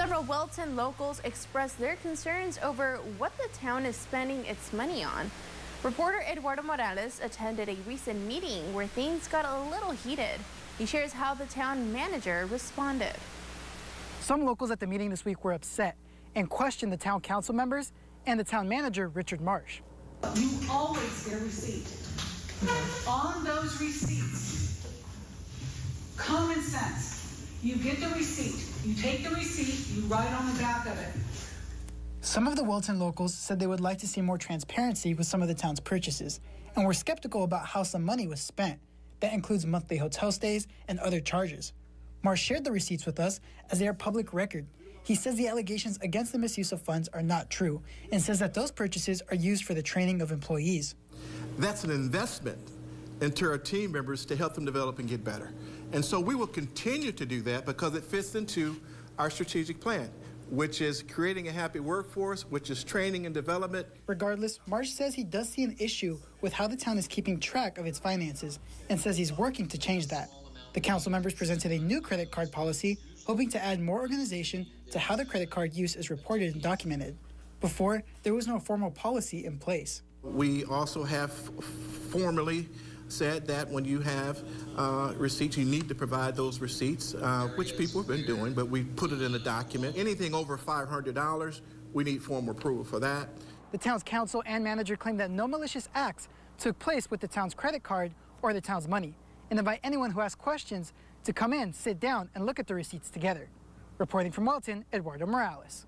Several Wellton locals expressed their concerns over what the town is spending its money on. Reporter Eduardo Morales attended a recent meeting where things got a little heated. He shares how the town manager responded. Some locals at the meeting this week were upset and questioned the town council members and the town manager, Richard Marsh. You always get a receipt. On those receipts, common sense. You get the receipt. You take the receipt, you write on the back of it. Some of the Wellton locals said they would like to see more transparency with some of the town's purchases and were skeptical about how some money was spent. That includes monthly hotel stays and other charges. Marsh shared the receipts with us as they are public record. He says the allegations against the misuse of funds are not true and says that those purchases are used for the training of employees. That's an investment into our team members to help them develop and get better. And so we will continue to do that because it fits into our strategic plan, which is creating a happy workforce, which is training and development. Regardless, Marsh says he does see an issue with how the town is keeping track of its finances and says he's working to change that. The council members presented a new credit card policy, hoping to add more organization to how the credit card use is reported and documented. Before, there was no formal policy in place. We also have formally said that when you have uh, receipts, you need to provide those receipts, uh, which people have been doing, but we put it in a document. Anything over $500, we need formal approval for that. The town's council and manager claim that no malicious acts took place with the town's credit card or the town's money, and invite anyone who has questions to come in, sit down, and look at the receipts together. Reporting from Wellton, Eduardo Morales.